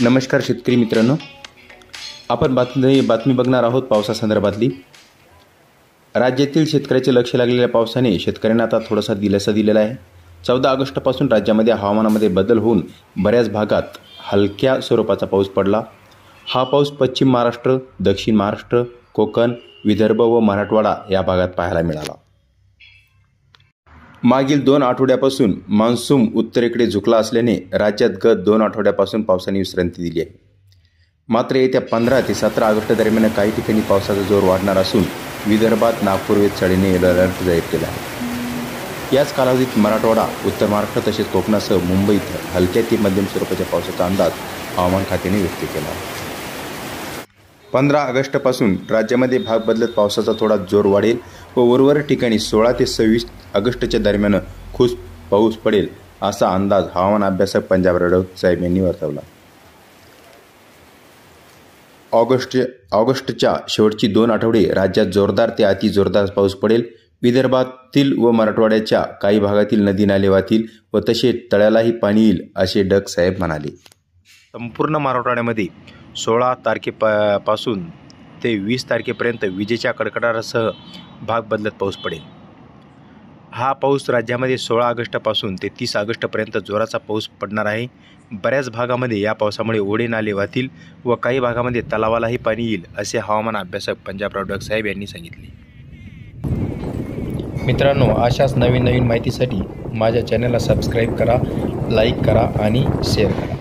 नमस्कार शेतकरी मित्रांनो. आपण बातमी बातमी बघणार आहोत पावसासंदर्भातली. राज्यातील शेतकऱ्याचे लक्ष लागलेल्या पावसाने शेतकऱ्यांना आता थोडासा दिलासा दिलेला आहे. चौदा ऑगस्टपासून राज्यामध्ये हवामानामध्ये बदल होऊन बऱ्याच भागात हलक्या स्वरूपाचा पाऊस पडला. हा पाऊस पश्चिम महाराष्ट्र दक्षिण महाराष्ट्र कोकण विदर्भ व मराठवाडा या भागात पाहायला मिळाला. मागील दोन आठवड्यापासून मान्सून उत्तरेकडे झुकला असल्याने राज्यात गत दोन आठवड्यापासून पावसाने विश्रांती दिली आहे. मात्र येत्या पंधरा ते सतरा ऑगस्ट दरम्यान काही ठिकाणी पावसाचा जोर वाढणार असून विदर्भात नागपूर वेधशाळेने येलो अलर्ट जाहीर केला आहे. याच कालावधीत मराठवाडा उत्तर महाराष्ट्र तसेच कोकणासह मुंबईत हलक्या ते मध्यम स्वरूपाच्या पावसाचा अंदाज हवामान खात्याने व्यक्त केला आहे. पंधरा ऑगस्टपासून राज्यामध्ये भाग बदलत पावसाचा थोडा जोर वाढेल व उर्वरित ठिकाणी सोळा ते सव्वीस ऑगस्टच्या दरम्यान खुश पाऊस पडेल असा अंदाज हवामान अभ्यासक पंजाब रडौत साहेब यांनी वर्तवला. ऑगस्ट ऑगस्टच्या शेवटची दोन आठवडे राज्यात जोरदार ते अति जोरदार पाऊस पडेल. विदर्भातील व मराठवाड्याच्या काही भागातील नदी नाले वाहतील व तसे तळ्यालाही पाणी येईल असे डग साहेब म्हणाले. संपूर्ण मराठवाड्यामध्ये सोळा तारखेपा पासून ते वीस तारखेपर्यंत विजेच्या कडकडाटासह भाग बदलत पाऊस पडेल. हा पाऊस राज्यामध्ये सोळा ऑगस्टपासून ते तीस ऑगस्टपर्यंत जोराचा पाऊस पडणार आहे. बऱ्याच भागामध्ये या पावसामुळे ओढे नाले वाहतील व काही भागामध्ये तलावालाही पाणी येईल असे हवामान अभ्यासक पंजाबराव डग साहेब यांनी सांगितले. मित्रांनो अशाच नवीन नवीन माहितीसाठी माझ्या चॅनलला सबस्क्राईब करा लाईक करा आणि शेअर करा.